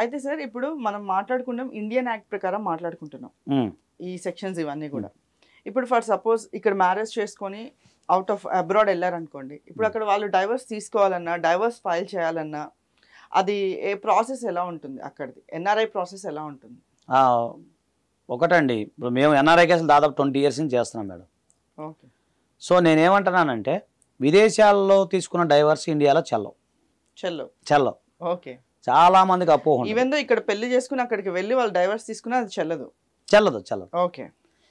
అయితే సార్ ఇప్పుడు మనం మాట్లాడుకున్నాం ఇండియన్ యాక్ట్ ప్రకారం మాట్లాడుకుంటున్నాం. ఈ సెక్షన్స్ ఇవన్నీ కూడా. ఇప్పుడు ఫర్ సపోజ్ ఇక్కడ మ్యారేజ్ చేసుకొని అవుట్ ఆఫ్ అబ్రాడ్ వెళ్ళారనుకోండి ఇప్పుడు అక్కడ వాళ్ళు డైవర్స్ తీసుకోవాలన్నా డైవర్స్ ఫైల్ చేయాలన్నా అది ఏ ప్రాసెస్ ఎలా ఉంటుంది అక్కడిది? ఎన్ఆర్ఐ ప్రాసెస్ ఎలా ఉంటుంది? ఒకటండి. ఇప్పుడు మేము ఎన్ఆర్ఐ కేసులు దాదాపు ట్వంటీ ఇయర్స్ నుంచి చేస్తున్నాం మేడం. ఓకే. సో నేనేమంటున్నానంటే విదేశాల్లో తీసుకున్న డైవర్స్ ఇండియాలో చెల్లవు. చెల్లో చెల్లవు. ఓకే. చాలా మందికి అపోహ ఉంటుంది. ఈవెన్ దో ఇక్కడ పెళ్ళి చేసుకుని అక్కడికి వెళ్ళి వాళ్ళు డైవర్స్ తీసుకున్నా అది చెల్లదు. చెల్లదు చెల్లదు. ఓకే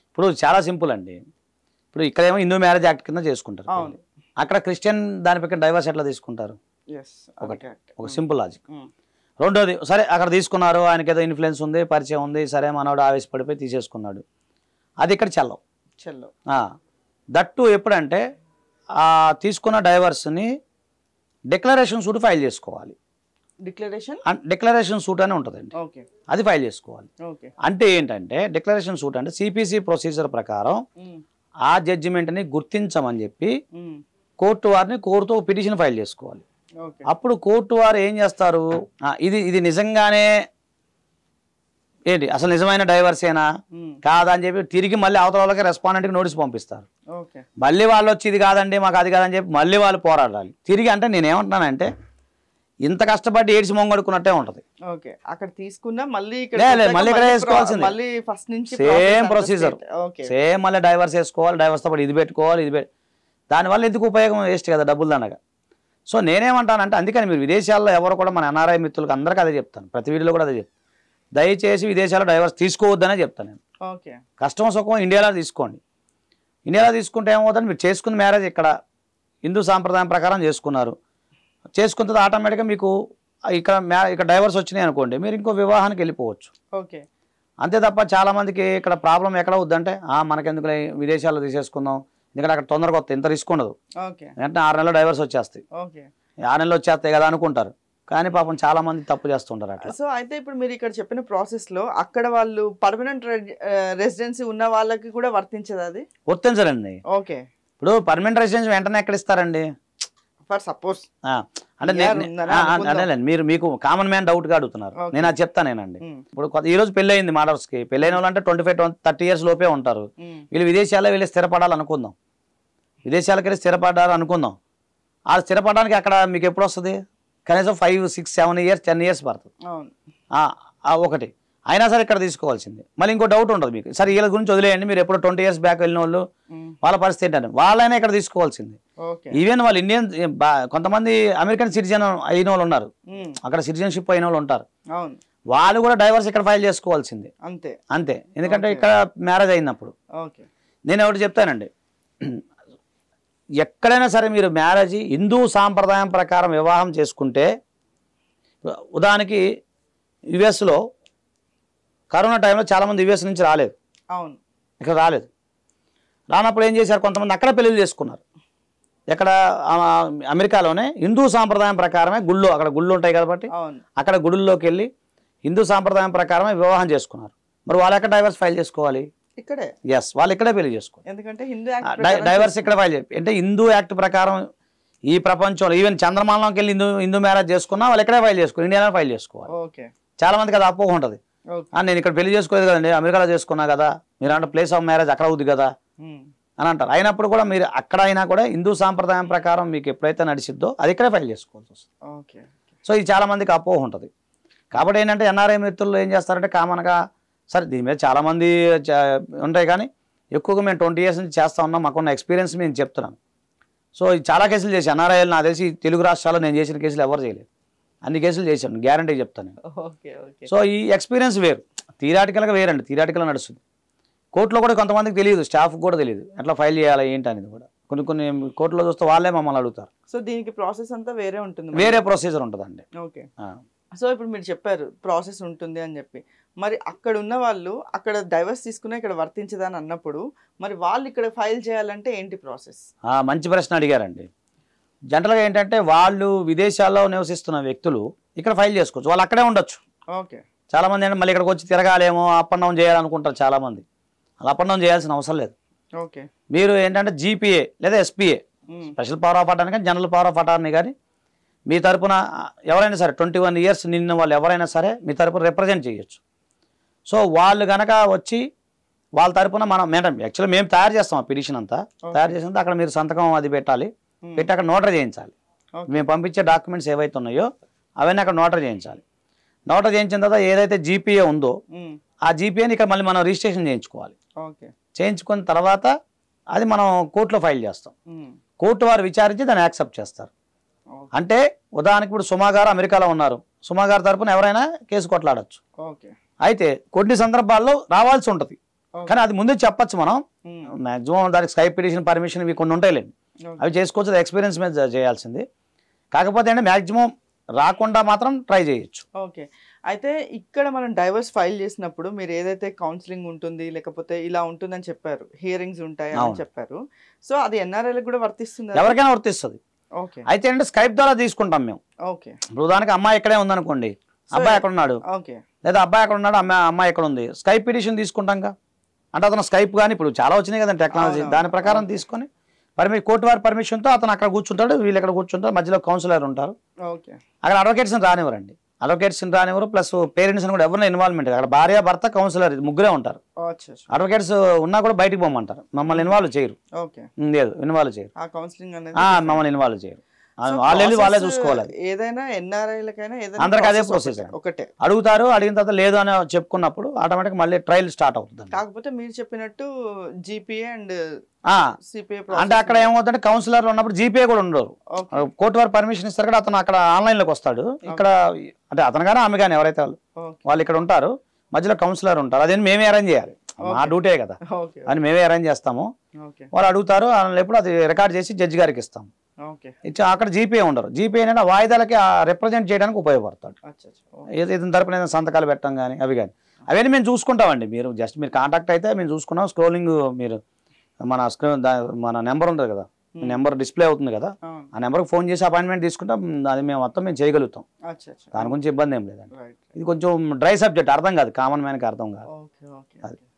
ఇప్పుడు చాలా సింపుల్ అండి. ఇప్పుడు ఇక్కడేమో హిందూ మ్యారేజ్ యాక్ట్ కింద చేసుకుంటారు. అక్కడ క్రిస్టియన్ దాని పక్కన డైవర్స్ ఎట్లా తీసుకుంటారు? ఒకటి. ఒక సింపుల్ లాజిక్ రెండోది సరే అక్కడ తీసుకున్నారు ఆయనకి ఏదో ఇన్ఫ్లుయెన్స్ ఉంది పరిచయం ఉంది సరే మనోడు ఆవేశపడిపోయి తీసేసుకున్నాడు. అది ఇక్కడ చెల్లవు. చెల్లో ఆ, దట్టు ఎప్పుడంటే ఆ తీసుకున్న డైవర్స్ని డిక్లరేషన్ సూట్ ఫైల్ చేసుకోవాలి. డిక్లరేషన్? డిక్లరేషన్ సూట్ అని ఉంటుందండి. అది ఫైల్ చేసుకోవాలి. అంటే ఏంటంటే డిక్లరేషన్ సూట్ అంటే సిపిసి ప్రొసీజర్ ప్రకారం ఆ జడ్జిమెంట్ని గుర్తించమని చెప్పి కోర్టు వారిని కోర్టుతో పిటిషన్ ఫైల్ చేసుకోవాలి. అప్పుడు కోర్టు వారు ఏం చేస్తారు? ఇది ఇది నిజంగానే ఏంటి? అసలు నిజమైన డైవర్సేనా కాదా అని చెప్పి తిరిగి మళ్ళీ అవతల వాళ్ళకి రెస్పాండెంట్కి నోటీస్ పంపిస్తారు. మళ్ళీ వాళ్ళు వచ్చి ఇది కాదండి మాకు అది కాదని చెప్పి మళ్ళీ వాళ్ళు పోరాడాలి. తిరిగి అంటే నేను ఏమంటున్నానంటే ఇంత కష్టపడి ఏడ్చి మొంగడుకున్నట్టే ఉంటుంది. ఓకే. అక్కడ తీసుకున్నా మళ్ళీ మళ్ళీ ఇక్కడ వేసుకోవాల్సిందే. మళ్ళీ ఫస్ట్ నుంచి సేమ్ ప్రొసీజర్ సేమ్ మళ్ళీ డైవర్స్ వేసుకోవాలి డైవర్స్తో పాటు ఇది పెట్టుకోవాలి ఇది పెట్ దానివల్ల ఎందుకు ఉపయోగం వేస్ట్ కదా డబ్బులు దండగా. సో నేనేమంటానంటే అందుకని మీరు విదేశాల్లో ఎవరు కూడా మన ఎన్ఆర్ఐ మిత్రులకు అందరికీ అదే చెప్తాను. ప్రతి వీడియోలో కూడా అదే చెప్తాను. దయచేసి విదేశాల్లో డైవర్స్ తీసుకోవద్దనే చెప్తాను నేను. ఓకే. కష్టం సుఖం ఇండియాలో తీసుకోండి. ఇండియాలో తీసుకుంటే ఏమవుతుంది? మీరు చేసుకున్న మ్యారేజ్ ఇక్కడ హిందూ సాంప్రదాయం ప్రకారం చేసుకున్నారు. చేసుకున్న తర్వాత ఆటోమేటిక్గా మీకు ఇక్కడ మ్యా ఇక్కడ డైవర్స్ వచ్చినాయి అనుకోండి మీరు ఇంకో వివాహానికి వెళ్ళిపోవచ్చు. ఓకే. అంతే తప్ప చాలా మందికి ఇక్కడ ప్రాబ్లం ఎక్కడ అవుద్దంటే "ఆ, మనకెందుకులే విదేశాల్లో తీసేసుకుందాం ఎందుకంటే అక్కడ తొందరగా వస్తాయి ఇంత రిస్క్ ఉండదు. ఓకే. వెంటనే ఆరు నెలలు డైవర్స్ వచ్చేస్తాయి. ఓకే. ఆరు నెలలు వచ్చేస్తాయి కదా అనుకుంటారు. కానీ పాపం చాలా మంది తప్పు చేస్తుంటారు అట్లా. సో అయితే ఇప్పుడు మీరు ఇక్కడ చెప్పిన ప్రాసెస్లో అక్కడ వాళ్ళు పర్మనెంట్ రెసిడెన్సీ ఉన్న వాళ్ళకి కూడా వర్తించదు అది? వర్తించరండి. ఓకే. ఇప్పుడు పర్మనెంట్ రెసిడెన్స్ వెంటనే ఎక్కడ ఇస్తారండి? ఫర్ సపోజ్ అంటే మీరు మీకు కామన్ మ్యాన్ డౌట్గా అడుగుతున్నారు. Okay. నేను అది చెప్తానేనండి. ఇప్పుడు కొత్త ఈ రోజు పెళ్ళి అయింది మాడర్స్కి పెళ్ళైన వాళ్ళు అంటే ట్వంటీ ఫైవ్ థర్టీ ఇయర్స్ లోపే ఉంటారు. వీళ్ళు విదేశాల్లో వెళ్ళి స్థిరపడాలి అనుకుందాం విదేశాలకు వెళ్ళి స్థిరపడ్డారు అనుకుందాం ఆ స్థిరపడడానికి అక్కడ మీకు ఎప్పుడు వస్తుంది కనీసం five six seven years ten years పడుతుంది. ఒకటి. అయినా సరే ఇక్కడ తీసుకోవాల్సింది. మళ్ళీ ఇంకో డౌట్ ఉండదు మీకు. సరే వీళ్ళ గురించి వదిలేయండి మీరు ఎప్పుడు ట్వంటీ ఇయర్స్ బ్యాక్ వెళ్ళిన వాళ్ళు వాళ్ళ పరిస్థితి ఏంటంటే వాళ్ళైనా ఇక్కడ తీసుకోవాల్సింది. ఈవెన్ వాళ్ళు ఇండియన్ కొంతమంది అమెరికన్ సిటిజన్ అయిన వాళ్ళు ఉన్నారు. అక్కడ సిటిజన్షిప్ అయిన వాళ్ళు ఉంటారు. వాళ్ళు కూడా డైవర్స్ ఇక్కడ ఫైల్ చేసుకోవాల్సిందే. అంతే. అంతే. ఎందుకంటే. ఇక్కడ మ్యారేజ్ అయినప్పుడు ఓకే. నేను ఒకటి చెప్తానండి. ఎక్కడైనా సరే మీరు మ్యారేజ్ హిందూ సాంప్రదాయం ప్రకారం వివాహం చేసుకుంటే ఉదాహరణకి యుఎస్లో కరోనా టైంలో చాలామంది యుఎస్ నుంచి రాలేదు. అవును. ఇక్కడ రాలేదు. రానప్పుడు ఏం చేశారు? కొంతమంది అక్కడ పెళ్ళిళ్ళు చేసుకున్నారు. ఎక్కడ? అమెరికాలోనే హిందూ సాంప్రదాయం ప్రకారమే గుళ్ళు అక్కడ గుళ్ళు ఉంటాయి కాబట్టి అక్కడ గుడుల్లోకి వెళ్ళి హిందూ సాంప్రదాయం ప్రకారమే వివాహం చేసుకున్నారు. మరి వాళ్ళు ఎక్కడ డైవర్స్ ఫైల్ చేసుకోవాలి? ఇక్కడే? ఎస్ వాళ్ళు ఇక్కడే పెళ్ళి చేసుకోవాలి ఎందుకంటే హిందూ డైవర్స్ ఇక్కడ ఫైల్ చేయాలి అంటే హిందూ యాక్ట్ ప్రకారం ఈ ప్రపంచంలో ఈవెన్ చంద్రమానంలోకి వెళ్ళి హిందూ హిందూ మ్యారేజ్ చేసుకున్నా వాళ్ళు ఇక్కడే ఫైల్ చేసుకోవాలి ఇండియాలో ఫైల్ చేసుకోవాలి. ఓకే. చాలా మందికి అది అపోహ ఉంటుంది. నేను ఇక్కడ పెళ్ళి చేసుకోలేదు కదండి అమెరికాలో చేసుకున్నా కదా మీరు అంటే ప్లేస్ ఆఫ్ మ్యారేజ్ అక్కడ అవుద్ది కదా అని అంటారు. అయినప్పుడు కూడా మీరు అక్కడ అయినా కూడా హిందూ సాంప్రదాయం ప్రకారం మీకు ఎప్పుడైతే నడిచిద్దో అది ఇక్కడే ఫైల్ చేసుకోవాల్సి వస్తుంది. సో ఇది చాలా మందికి అపోహ ఉంటుంది. కాబట్టి ఏంటంటే ఎన్ఆర్ఐ మిత్రులు ఏం చేస్తారంటే కామన్గా సరే దీని మీద చాలామంది ఉంటాయి కానీ ఎక్కువగా మేము ట్వంటీ ఇయర్స్ నుంచి చేస్తా ఉన్నాం మాకున్న ఎక్స్పీరియన్స్ మేము చెప్తున్నాను. సో ఇది చాలా కేసులు చేసి ఎన్ఆర్ఐలు నాకు తెలిసి తెలుగు రాష్ట్రాల్లో నేను చేసిన కేసులు ఎవరు చేయలేదు. అన్ని కేసులు చేశాను గ్యారంటీ చెప్తాను నేను. Okay okay. సో ఈ ఎక్స్పీరియన్స్ వేరు. థియరాటికల్గా వేరండి థియరాటికల్ నడుస్తుంది. కోర్టులో కూడా కొంతమందికి తెలియదు స్టాఫ్ కూడా తెలియదు ఎట్లా ఫైల్ చేయాలి ఏంటి అనేది కూడా. కొన్ని కొన్ని కోర్టులో చూస్తే వాళ్ళే మమ్మల్ని అడుగుతారు. సో దీనికి ప్రాసెస్ అంతా వేరే ఉంటుంది వేరే ప్రొసీజర్ ఉంటుందండి. ఓకే. సో ఇప్పుడు మీరు చెప్పారు ప్రాసెస్ ఉంటుంది అని చెప్పి. మరి అక్కడ ఉన్న వాళ్ళు అక్కడ డైవర్స్ తీసుకునే ఇక్కడ వర్తించదని అన్నప్పుడు మరి వాళ్ళు ఇక్కడ ఫైల్ చేయాలంటే ఏంటి ప్రాసెస్? మంచి ప్రశ్న అడిగారండి. జనరల్గా ఏంటంటే వాళ్ళు విదేశాల్లో నివసిస్తున్న వ్యక్తులు ఇక్కడ ఫైల్ చేసుకోవచ్చు. వాళ్ళు అక్కడే ఉండొచ్చు. ఓకే. చాలామంది ఏంటంటే మళ్ళీ ఇక్కడికి వచ్చి తిరగాలేమో అప్ అండ్ డౌన్ చేయాలనుకుంటారు చాలామంది. అలా అప్ అండ్ డౌన్ చేయాల్సిన అవసరం లేదు. ఓకే. మీరు ఏంటంటే జీపీఏ లేదా SPA special power of attorney కానీ జనరల్ పవర్ ఆఫ్ అటార్నీ కానీ మీ తరపున ఎవరైనా సరే ట్వంటీ వన్ ఇయర్స్ నిన్న వాళ్ళు ఎవరైనా సరే మీ తరపున రిప్రజెంట్ చేయొచ్చు. సో వాళ్ళు గనక వచ్చి వాళ్ళ తరపున మనం మేడం యాక్చువల్లీ మేము తయారు చేస్తాం ఆ పిటిషన్ అంతా. తయారు చేసినంత అక్కడ మీరు సంతకం అది పెట్టాలి. పెట్టి అక్కడ నోటరీ చేయించాలి. మేము పంపించే డాక్యుమెంట్స్ ఏవైతే ఉన్నాయో అవన్నీ అక్కడ నోటరీ చేయించాలి. నోటరీ చేయించిన తర్వాత ఏదైతే జీపీఏ ఉందో ఆ జీపీఏని ఇక్కడ మళ్ళీ మనం రిజిస్ట్రేషన్ చేయించుకోవాలి. చేయించుకున్న తర్వాత అది మనం కోర్టులో ఫైల్ చేస్తాం. కోర్టు వారు విచారించి దాన్ని యాక్సెప్ట్ చేస్తారు. అంటే ఉదాహరణకి ఇప్పుడు సుమా గారు అమెరికాలో ఉన్నారు. సుమా గారి తరపున ఎవరైనా కేసు కొట్లాడచ్చు. అయితే కొన్ని సందర్భాల్లో రావాల్సి ఉంటుంది. కానీ అది ముందే చెప్పచ్చు మనం. ఉమ్, మాక్సిమం దానికి స్కైప్ పిటిషన్ పర్మిషన్ ఇవి కొన్ని ఉంటాయిలేండి. ఓకే. అవి చేసుకోవచ్చు ఎక్స్పీరియన్స్ మీద చేయాల్సింది. కాకపోతే అంటే మ్యాక్సిమం రాకుండా మాత్రం ట్రై చేయొచ్చు. ఓకే. అయితే ఇక్కడ మనం డైవర్స్ ఫైల్ చేసినప్పుడు మీరు ఏదైతే కౌన్సిలింగ్ ఉంటుంది లేకపోతే ఇలా ఉంటుందని చెప్పారు హియరింగ్స్ ఉంటాయి అని. చెప్పారు. సో అది ఎన్ఆర్ఐలకు కూడా వర్తిస్తుంది? ఎవరికైనా వర్తిస్తుంది. ఓకే. అయితే అంటే స్కైప్ ద్వారా తీసుకుంటాం మేము. ఓకే. ఇప్పుడు ఉదాహరణకి అమ్మాయి ఇక్కడే ఉందనుకోండి అబ్బాయి ఎక్కడ ఉన్నాడు ఓకే. లేదా అబ్బాయి ఎక్కడ ఉన్నాడు అమ్మాయి అమ్మాయి ఎక్కడ ఉంది స్కైప్ పిటిషన్ తీసుకుంటాంగా అంటే అతను స్కైప్ కానీ ఇప్పుడు చాలా వచ్చినాయి కదండి టెక్నాలజీ. దాని ప్రకారం. తీసుకొని పర్మి కోర్టు వారి పర్మిషన్తో అతను అక్కడ కూర్చుంటాడు వీళ్ళు ఇక్కడ కూర్చుంటారు మధ్యలో కౌన్సిలర్ ఉంటారు. అక్కడ అడ్వకేట్స్ని రానివ్వరండి. అడ్వకేట్స్ని రానివ్వరు ప్లస్ పేరెంట్స్ని కూడా ఎవరిని ఇన్వాల్వ్మెంట్ అక్కడ భార్య భర్త కౌన్సిలర్ ముగ్గురే ఉంటారు. అడ్వకేట్స్ ఉన్నా కూడా బయటికి పోమంటారు. మమ్మల్ని ఇన్వాల్వ్ చేయరు. లేదు ఇన్వాల్వ్ చేయరు. మమ్మల్ని ఇన్వాల్వ్ చేయరు. వాళ్ళు వెళ్ళి చూసుకోవాలి. ఏదైనా ఎన్ఆర్ఐలకైనా అందరికీ అదే process. ఒకటే- అడుగుతారు అడిగిన తర్వాత లేదు అని చెప్పుకున్నప్పుడు ఆటోమేటిక్ మళ్ళీ ట్రయల్ స్టార్ట్ అవుతుంది కాకపోతే మీరు చెప్పినట్టు జీపీఏ అండ్ అంటే అక్కడ ఏమవుతుందంటే కౌన్సిలర్ ఉన్నప్పుడు జీపీఏ కూడా ఉండరు. కోర్టు వారు పర్మిషన్ ఇస్తారు కదా అతను అక్కడ ఆన్లైన్లోకి వస్తాడు. ఇక్కడ అంటే అతను కానీ ఆమె కానీ ఎవరైతే వాళ్ళు వాళ్ళు ఇక్కడ ఉంటారు మధ్యలో కౌన్సిలర్ ఉంటారు. అదేం మేమే అరేంజ్ చేయాలి. మా. డ్యూటే కదా. అని మేమే అరేంజ్ చేస్తాము. వాళ్ళు అడుగుతారు ఎప్పుడు అది రికార్డ్ చేసి జడ్జి గారికి ఇస్తాం ఓకే ఇచ్చి అక్కడ జీపీఏ ఉండరు. జీపీఏ ఏంటంటే వాయిదాలకి రిప్రజెంట్ చేయడానికి ఉపయోగపడతాడు. అచ్చా అచ్చా. ఓకే. ఏదో ఇతని తరపున ఏదైనా సంతకాలు పెట్టడం కానీ అవి కానీ అవన్నీ మేము చూసుకుంటామండి. మీరు జస్ట్ మీరు కాంటాక్ట్ అయితే మేము చూసుకున్నాం. స్క్రోలింగ్ మీరు మన స్క్రీన్ మన నెంబర్ ఉంటుంది కదా. Hmm. నెంబర్ డిస్ప్లే అవుతుంది కదా. ఆ నెంబర్కి ఫోన్ చేసి అపాయింట్మెంట్ తీసుకుంటాం. అది మేము మొత్తం మేము చేయగలుగుతాం. దాని గురించి ఇబ్బంది ఏం లేదండి. ఇది కొంచెం డ్రై సబ్జెక్ట్ అర్థం కాదు. కామన్ మ్యాన్కి అర్థం కాదు. అది.